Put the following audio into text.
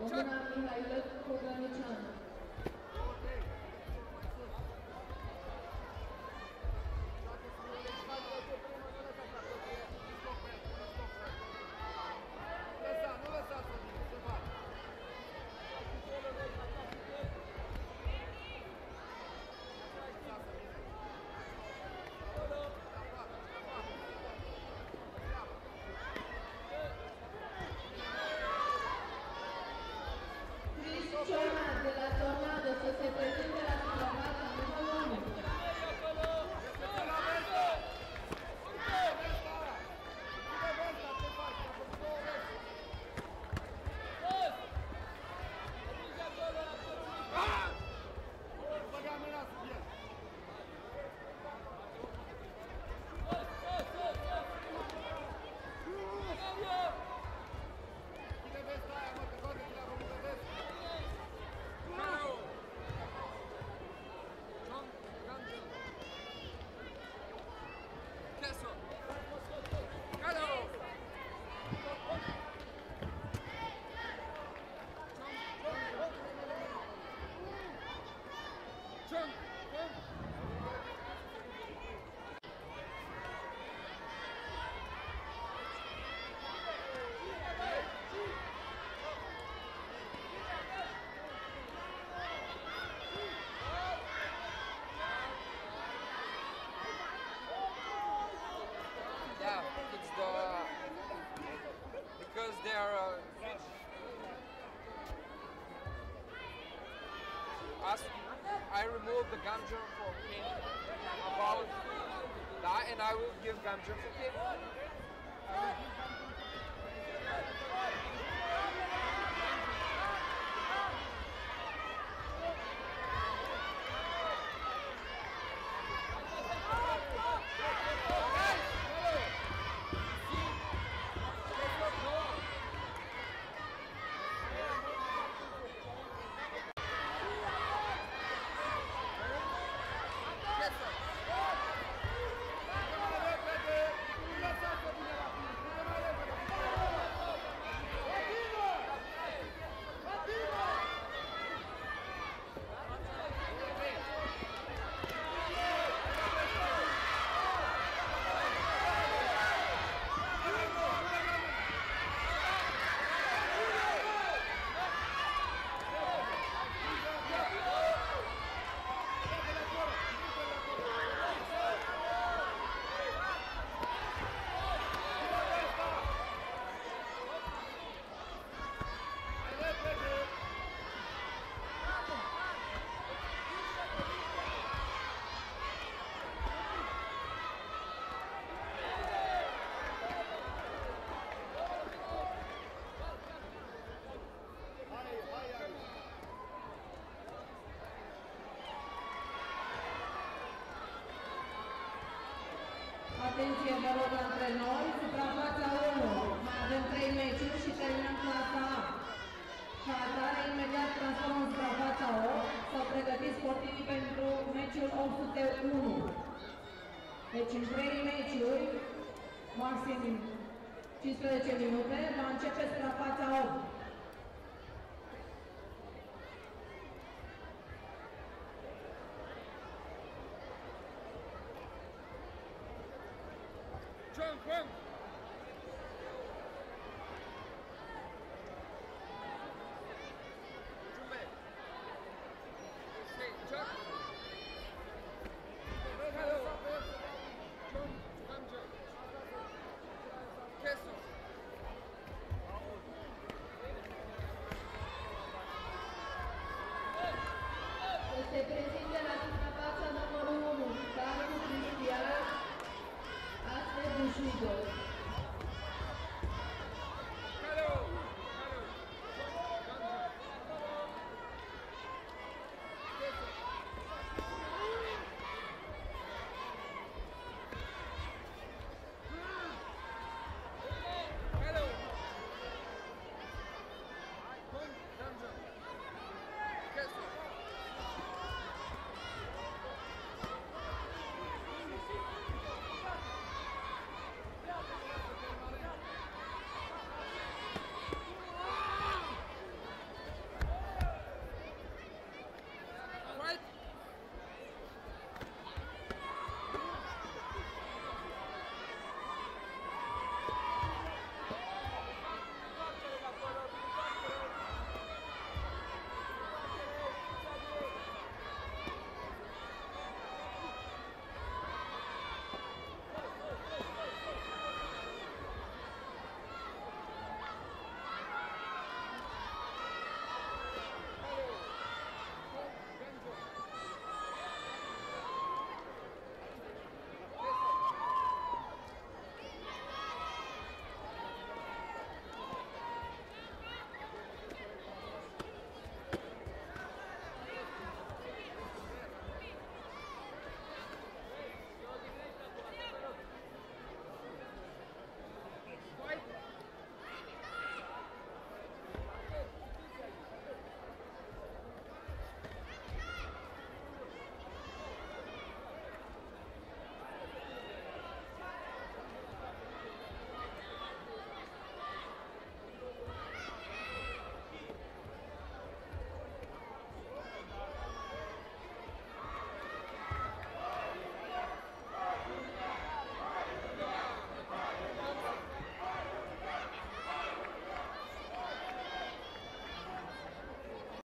我们呢迎来了 Kogani。I removed the Gamja for King about that, and I will give Gamja for King. maxim 15 minute, va începe strafața 8. Jump, jump!